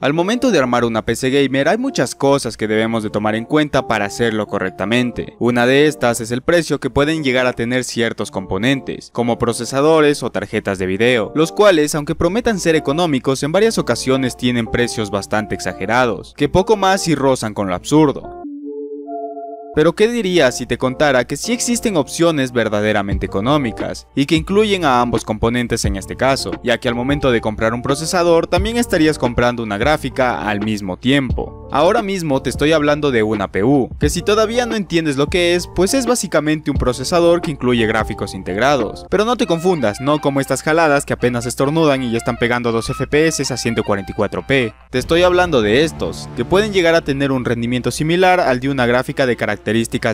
Al momento de armar una PC gamer hay muchas cosas que debemos de tomar en cuenta para hacerlo correctamente. Una de estas es el precio que pueden llegar a tener ciertos componentes, como procesadores o tarjetas de video, los cuales aunque prometan ser económicos en varias ocasiones tienen precios bastante exagerados, que poco más y rozan con lo absurdo. Pero ¿qué dirías si te contara que sí existen opciones verdaderamente económicas y que incluyen a ambos componentes en este caso, ya que al momento de comprar un procesador también estarías comprando una gráfica al mismo tiempo? Ahora mismo te estoy hablando de una APU, que si todavía no entiendes lo que es, pues es básicamente un procesador que incluye gráficos integrados. Pero no te confundas, no como estas jaladas que apenas estornudan y ya están pegando 2 FPS a 144p. Te estoy hablando de estos, que pueden llegar a tener un rendimiento similar al de una gráfica de características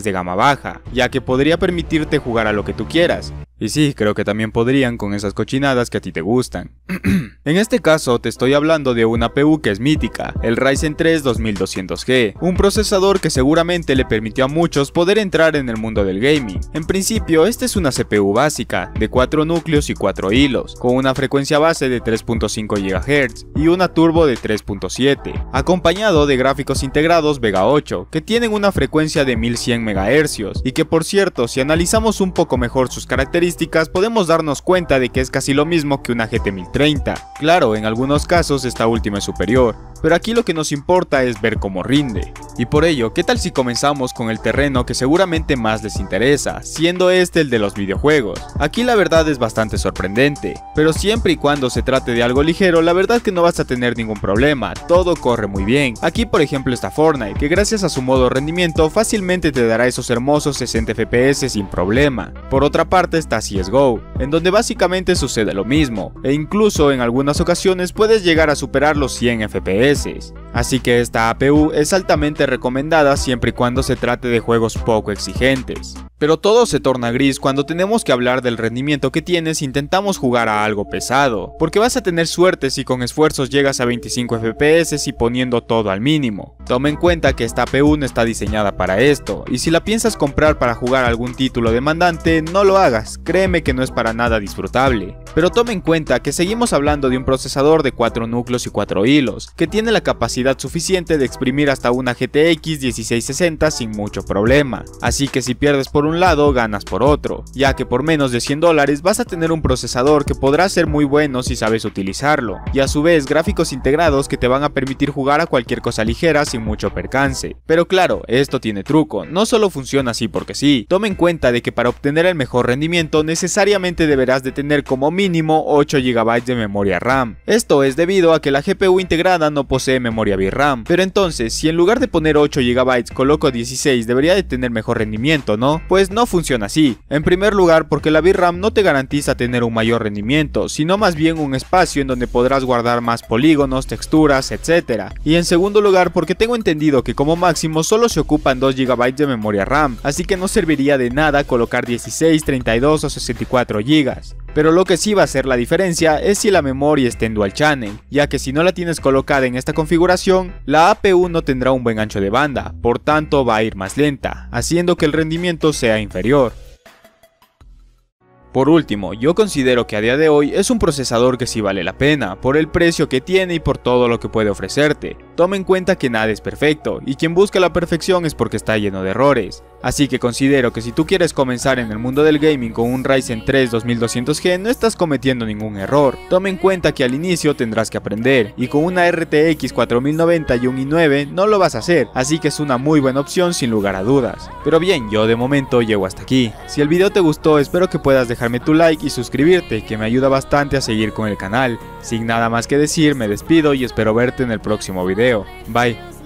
de gama baja, ya que podría permitirte jugar a lo que tú quieras, y sí, creo que también podrían con esas cochinadas que a ti te gustan. en este caso te estoy hablando de una PU que es mítica, el Ryzen 3 2200G, un procesador que seguramente le permitió a muchos poder entrar en el mundo del gaming. En principio, esta es una CPU básica, de 4 núcleos y 4 hilos, con una frecuencia base de 3.5 GHz y una turbo de 3.7, acompañado de gráficos integrados Vega 8, que tienen una frecuencia de 1100 MHz, y que por cierto, si analizamos un poco mejor sus características, podemos darnos cuenta de que es casi lo mismo que una GT 1030. Claro, en algunos casos esta última es superior, pero aquí lo que nos importa es ver cómo rinde. Y por ello, ¿qué tal si comenzamos con el terreno que seguramente más les interesa, siendo este el de los videojuegos? Aquí la verdad es bastante sorprendente, pero siempre y cuando se trate de algo ligero, la verdad que no vas a tener ningún problema, todo corre muy bien. Aquí por ejemplo está Fortnite, que gracias a su modo rendimiento fácilmente te dará esos hermosos 60 FPS sin problema. Por otra parte está CSGO, en donde básicamente sucede lo mismo, e incluso en algunas ocasiones puedes llegar a superar los 100 FPS. veces. Así que esta APU es altamente recomendada siempre y cuando se trate de juegos poco exigentes. Pero todo se torna gris cuando tenemos que hablar del rendimiento que tienes si intentamos jugar a algo pesado, porque vas a tener suerte si con esfuerzos llegas a 25 FPS y poniendo todo al mínimo. Toma en cuenta que esta APU no está diseñada para esto, y si la piensas comprar para jugar algún título demandante, no lo hagas, créeme que no es para nada disfrutable. Pero toma en cuenta que seguimos hablando de un procesador de 4 núcleos y 4 hilos, que tiene la capacidad suficiente de exprimir hasta una GTX 1660 sin mucho problema, así que si pierdes por un lado ganas por otro, ya que por menos de 100 dólares vas a tener un procesador que podrá ser muy bueno si sabes utilizarlo, y a su vez gráficos integrados que te van a permitir jugar a cualquier cosa ligera sin mucho percance. Pero claro, esto tiene truco, no solo funciona así porque sí, toma en cuenta de que para obtener el mejor rendimiento necesariamente deberás de tener como mínimo 8 GB de memoria RAM. Esto es debido a que la GPU integrada no posee memoria VRAM, pero entonces si en lugar de poner 8 GB coloco 16 debería de tener mejor rendimiento, ¿no? Pues no funciona así. En primer lugar porque la VRAM no te garantiza tener un mayor rendimiento, sino más bien un espacio en donde podrás guardar más polígonos, texturas, etc. Y en segundo lugar porque tengo entendido que como máximo solo se ocupan 2 GB de memoria RAM, así que no serviría de nada colocar 16, 32 o 64 GB. Pero lo que sí va a hacer la diferencia es si la memoria está en dual channel, ya que si no la tienes colocada en esta configuración, la APU no tendrá un buen ancho de banda, por tanto va a ir más lenta, haciendo que el rendimiento sea inferior. Por último, yo considero que a día de hoy es un procesador que sí vale la pena, por el precio que tiene y por todo lo que puede ofrecerte. Toma en cuenta que nada es perfecto, y quien busca la perfección es porque está lleno de errores. Así que considero que si tú quieres comenzar en el mundo del gaming con un Ryzen 3 2200G no estás cometiendo ningún error. Toma en cuenta que al inicio tendrás que aprender, y con una RTX 4090 y un i9 no lo vas a hacer, así que es una muy buena opción sin lugar a dudas. Pero bien, yo de momento llego hasta aquí. Si el video te gustó espero que puedas dejarme tu like y suscribirte, que me ayuda bastante a seguir con el canal. Sin nada más que decir, me despido y espero verte en el próximo video. Bye.